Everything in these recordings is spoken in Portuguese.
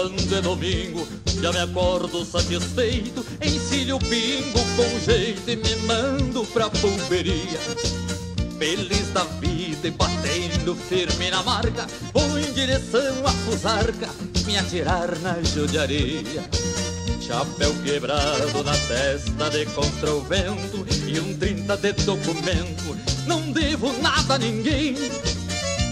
quando é domingo já me acordo satisfeito Ensino o pingo com jeito e me mando pra pulveria Feliz da vida e batendo firme na marca Vou em direção à fusarca Me atirar na judiaria. Chapéu quebrado na testa de contra o vento E um trinta de documento. Não devo nada a ninguém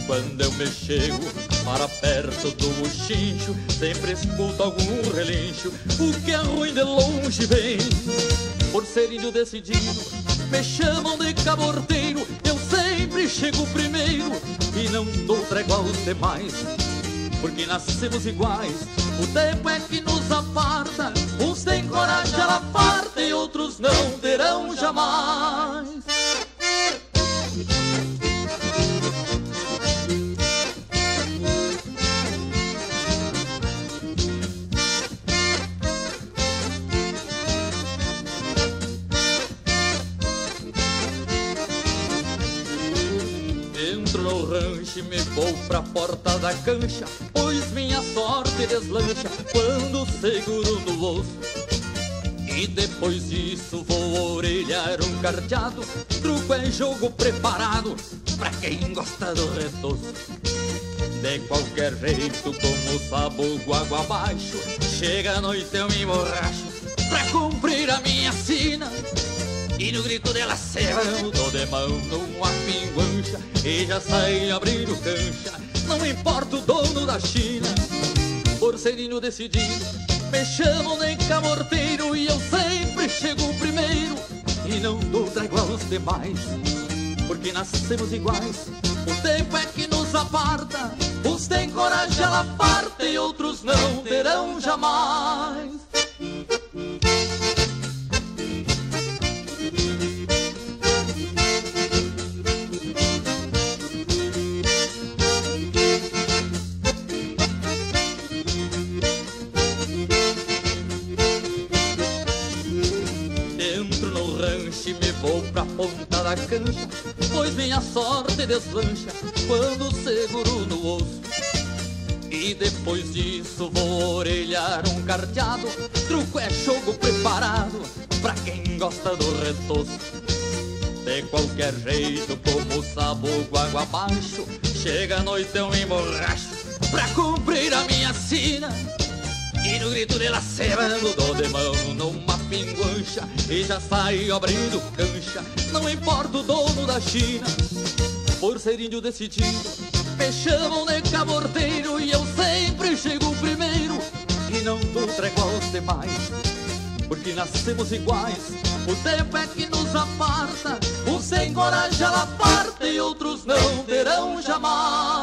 Quando eu me chego para perto do buchincho Sempre escuto algum relincho. O que é ruim de longe vem. Por ser índio decidido Me chamam de caborteiro. Eu sempre chego primeiro E não dou trégua aos demais Porque nascemos iguais. O tempo é que nos aparta Uns têm coragem, ela farta E outros não terão jamais rancho me vou pra porta da cancha Pois minha sorte deslancha quando seguro no osso E depois disso vou orelhar um carteado Truco é jogo preparado pra quem gosta do retoço. De qualquer jeito como sabugo água abaixo Chega a noite eu me borracho Pra cumprir grito dela serrando de mão numa pinguancha E já sai abrindo cancha. Não importa o dono da China Por serinho decidido Me chamam de camorteiro E eu sempre chego primeiro. E não dou trégua aos demais Porque nascemos iguais. O tempo é que nos aparta Uns têm coragem, ela parte E outros não terão jamais ponta da cancha Pois minha sorte deslancha quando seguro no osso. E depois disso vou orelhar um carteado Truco é jogo preparado pra quem gosta do retoço. De qualquer jeito, como sabugo água abaixo Chega a noite eu emborracho pra cumprir a minha sina e no grito dela cebando dou de mão numa pinguancha E já saio abrindo cancha. Não importa o dono da China Por ser índio decidido Me chamam de caborteiro E eu sempre chego primeiro. E não dou trégua aos demais Porque nascemos iguais. O tempo é que nos aparta Uns sem coragem ela parte E outros não terão jamais